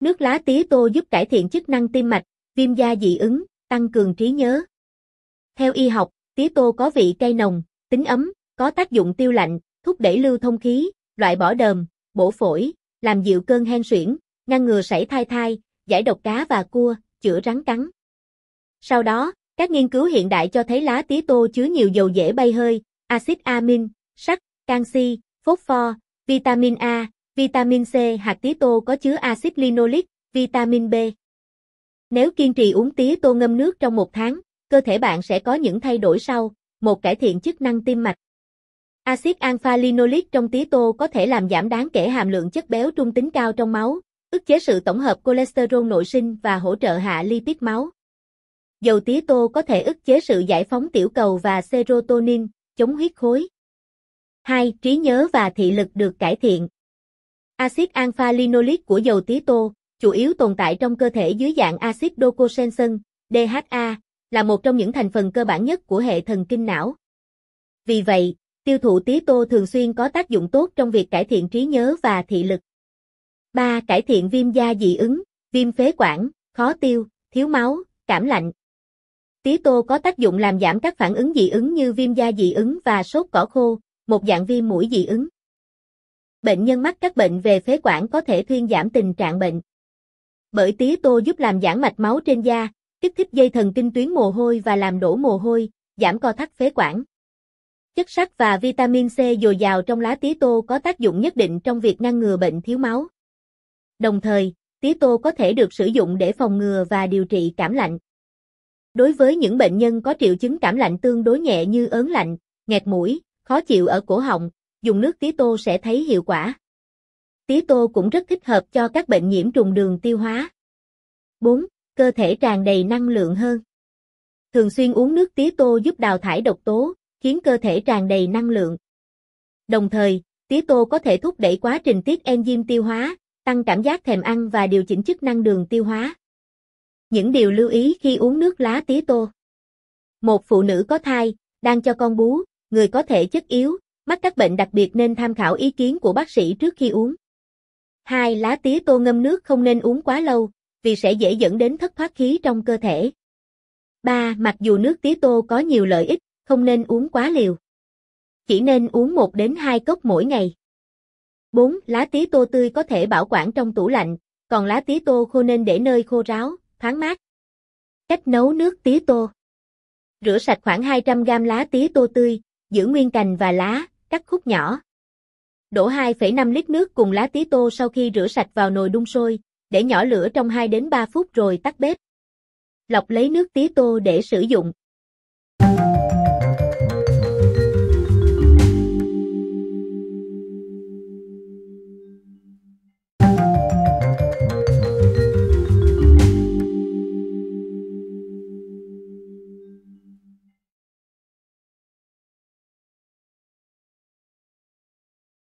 Nước lá tía tô giúp cải thiện chức năng tim mạch, viêm da dị ứng, tăng cường trí nhớ. Theo y học, tía tô có vị cay nồng, tính ấm, có tác dụng tiêu lạnh, thúc đẩy lưu thông khí, loại bỏ đờm, bổ phổi, làm dịu cơn hen suyễn, ngăn ngừa sảy thai thai, giải độc cá và cua, chữa rắn cắn. Sau đó, các nghiên cứu hiện đại cho thấy lá tía tô chứa nhiều dầu dễ bay hơi, axit amin, sắt, canxi, phosphor, vitamin A, vitamin C hạt tía tô có chứa axit linoleic, vitamin B. Nếu kiên trì uống tía tô ngâm nước trong một tháng, cơ thể bạn sẽ có những thay đổi sau, một cải thiện chức năng tim mạch. Axit alpha-linoleic trong tía tô có thể làm giảm đáng kể hàm lượng chất béo trung tính cao trong máu, ức chế sự tổng hợp cholesterol nội sinh và hỗ trợ hạ lipid máu. Dầu tía tô có thể ức chế sự giải phóng tiểu cầu và serotonin, chống huyết khối. 2. Trí nhớ và thị lực được cải thiện. Axit alpha-linolic của dầu tía tô, chủ yếu tồn tại trong cơ thể dưới dạng axit docosahexaen, DHA, là một trong những thành phần cơ bản nhất của hệ thần kinh não. Vì vậy, tiêu thụ tía tô thường xuyên có tác dụng tốt trong việc cải thiện trí nhớ và thị lực. 3. Cải thiện viêm da dị ứng, viêm phế quản, khó tiêu, thiếu máu, cảm lạnh. Tía tô có tác dụng làm giảm các phản ứng dị ứng như viêm da dị ứng và sốt cỏ khô, một dạng viêm mũi dị ứng. Bệnh nhân mắc các bệnh về phế quản có thể thuyên giảm tình trạng bệnh. Bởi tía tô giúp làm giãn mạch máu trên da, kích thích dây thần kinh tuyến mồ hôi và làm đổ mồ hôi, giảm co thắt phế quản. Chất sắt và vitamin C dồi dào trong lá tía tô có tác dụng nhất định trong việc ngăn ngừa bệnh thiếu máu. Đồng thời, tía tô có thể được sử dụng để phòng ngừa và điều trị cảm lạnh. Đối với những bệnh nhân có triệu chứng cảm lạnh tương đối nhẹ như ớn lạnh, nghẹt mũi, khó chịu ở cổ họng, dùng nước tía tô sẽ thấy hiệu quả. Tía tô cũng rất thích hợp cho các bệnh nhiễm trùng đường tiêu hóa. 4. Cơ thể tràn đầy năng lượng hơn. Thường xuyên uống nước tía tô giúp đào thải độc tố, khiến cơ thể tràn đầy năng lượng. Đồng thời, tía tô có thể thúc đẩy quá trình tiết enzyme tiêu hóa, tăng cảm giác thèm ăn và điều chỉnh chức năng đường tiêu hóa. Những điều lưu ý khi uống nước lá tía tô. Một phụ nữ có thai, đang cho con bú, người có thể chất yếu, mắc các bệnh đặc biệt nên tham khảo ý kiến của bác sĩ trước khi uống. 2. Lá tía tô ngâm nước không nên uống quá lâu, vì sẽ dễ dẫn đến thất thoát khí trong cơ thể. 3. Mặc dù nước tía tô có nhiều lợi ích, không nên uống quá liều. Chỉ nên uống 1 đến 2 cốc mỗi ngày. 4. Lá tía tô tươi có thể bảo quản trong tủ lạnh, còn lá tía tô khô nên để nơi khô ráo, thoáng mát. Cách nấu nước tía tô Rửa sạch khoảng 200g lá tía tô tươi, giữ nguyên cành và lá, cắt khúc nhỏ. Đổ 2,5 lít nước cùng lá tía tô sau khi rửa sạch vào nồi đun sôi, để nhỏ lửa trong 2 đến 3 phút rồi tắt bếp. Lọc lấy nước tía tô để sử dụng.